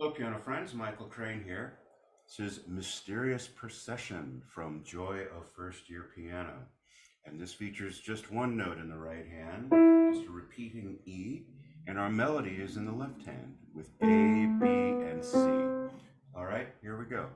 Hello, piano friends. Michael Crane here. This is Mysterious Procession from Joy of First Year Piano. And this features just one note in the right hand, just a repeating E, and our melody is in the left hand with A, B, and C. All right, here we go.